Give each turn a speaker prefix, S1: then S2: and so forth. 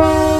S1: Bye.